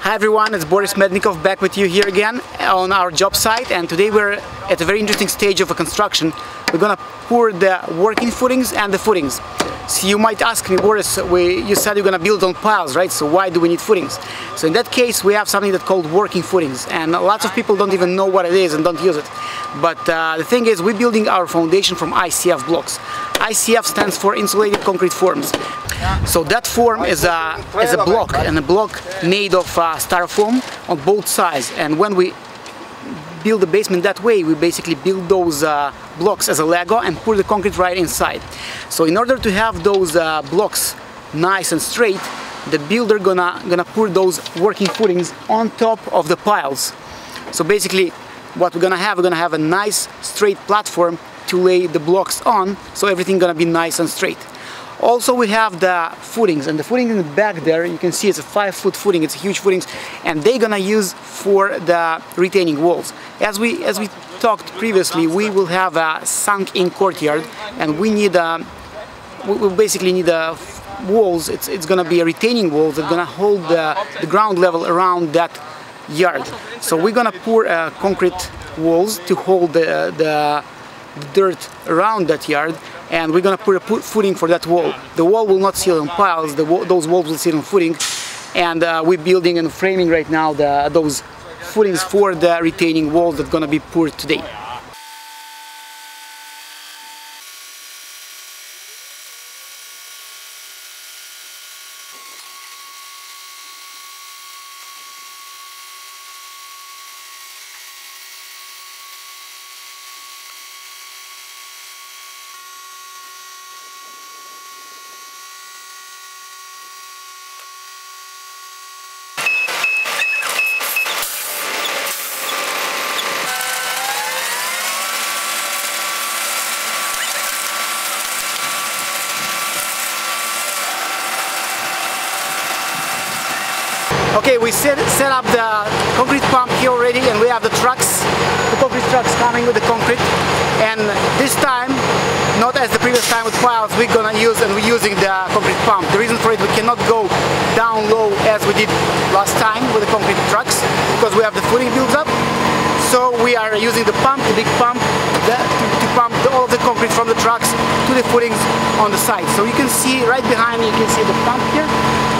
Hi everyone, it's Boris Mednikov back with you here again on our job site and today we're at a very interesting stage of a construction. We're gonna pour the working footings and the footings. So you might ask me, Boris, we, you said you're gonna build on piles, right? So why do we need footings? So in that case, we have something that's called working footings and lots of people don't even know what it is and don't use it. But uh, the thing is, we're building our foundation from ICF blocks. ICF stands for insulated concrete forms. So that form is a, is a block and a block made of uh, styrofoam on both sides and when we build the basement that way, we basically build those uh, blocks as a Lego and pour the concrete right inside. So in order to have those uh, blocks nice and straight, the builder gonna gonna put those working footings on top of the piles. So basically, what we're gonna have, we're gonna have a nice straight platform to lay the blocks on, so everything gonna be nice and straight. Also we have the footings and the footing in the back there. You can see it's a five foot footing it's a huge footings and they're gonna use for the retaining walls. As we as we talked previously we will have a sunk in courtyard and we need a we basically need a walls. It's, it's gonna be a retaining wall that's gonna hold the, the ground level around that yard. So we're gonna pour uh, concrete walls to hold the, the dirt around that yard and we're gonna put a footing for that wall. The wall will not sit on piles, wall, those walls will sit on footing and uh, we're building and framing right now the, those footings for the retaining walls that's gonna be poured today. Okay, we set, set up the concrete pump here already and we have the trucks, the concrete trucks coming with the concrete and this time, not as the previous time with piles, we're gonna use and we're using the concrete pump. The reason for it, we cannot go down low as we did last time with the concrete trucks because we have the footing built up. So we are using the pump, the big pump, the, to, to, pump the, all the concrete from the trucks to the footings on the side. So you can see right behind me, you can see the pump here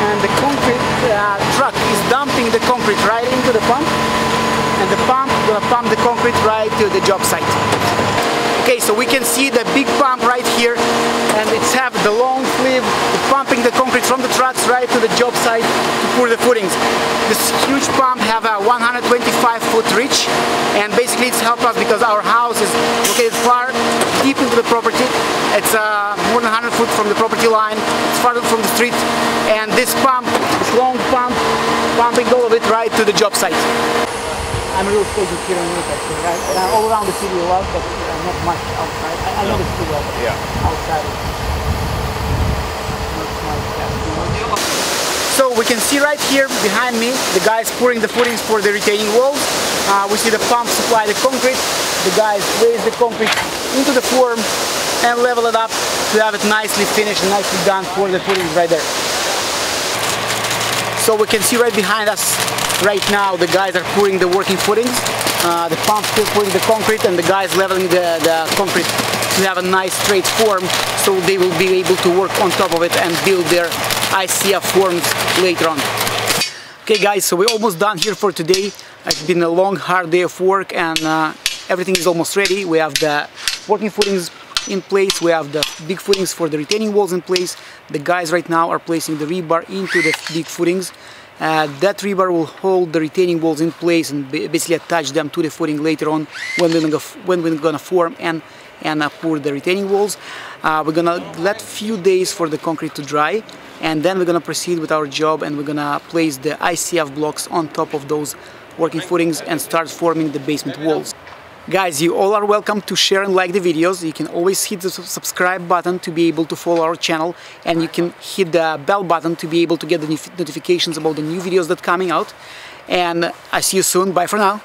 and the concrete uh, truck is dumping the concrete right into the pump and the pump gonna pump the concrete right to the job site. Okay, so we can see the big pump right here and it's have the long sleeve pumping the concrete from the trucks right to the job site to pour the footings. This huge pump have a 125 foot reach and basically it's helped us because our house is located far deep into the property. It's uh, more than 100 foot from the property line, it's farther from the street and this pump, this long pump, pumping all of it right to the job site. I'm a real estate here in Newcastle, right? And I'm all around the city a lot, but uh, not much outside. I, I know the city well, yeah. outside. So we can see right here behind me the guys pouring the footings for the retaining walls. Uh, we see the pump supply the concrete. The guys raise the concrete into the form and level it up to have it nicely finished and nicely done for the footings right there. So we can see right behind us right now the guys are pouring the working footings. Uh, the pump still pouring the concrete and the guys leveling the, the concrete to have a nice straight form so they will be able to work on top of it and build their ICF forms later on. Okay guys, so we're almost done here for today. It's been a long hard day of work and uh, everything is almost ready. We have the working footings in place. We have the big footings for the retaining walls in place. The guys right now are placing the rebar into the big footings. Uh, that rebar will hold the retaining walls in place and basically attach them to the footing later on when we're gonna, when we're gonna form and and uh, pour the retaining walls. Uh, we're gonna let few days for the concrete to dry and then we're gonna proceed with our job and we're gonna place the ICF blocks on top of those working footings and start forming the basement walls. Guys, you all are welcome to share and like the videos. You can always hit the subscribe button to be able to follow our channel and you can hit the bell button to be able to get the notifications about the new videos that coming out. And I see you soon. Bye for now.